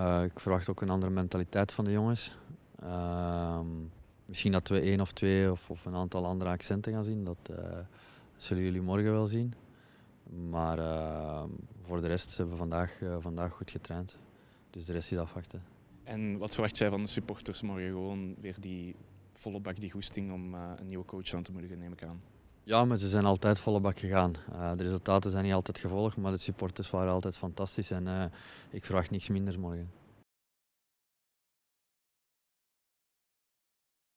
Uh, ik verwacht ook een andere mentaliteit van de jongens. Ehm, misschien dat we één of twee of, of, een aantal andere accenten gaan zien. Dat uh, zullen jullie morgen wel zien. Maar uh, voor de rest hebben we vandaag, vandaag goed getraind. Dus de rest is afwachten. En wat verwacht jij van de supporters morgen? Gewoon weer die volle bak, die goesting om een nieuwe coach aan te moedigen, neem ik aan. Ja, maar ze zijn altijd volle bak gegaan. Uh, de resultaten zijn niet altijd gevolgd, maar de supporters waren altijd fantastisch en uh, ik verwacht niks minder morgen.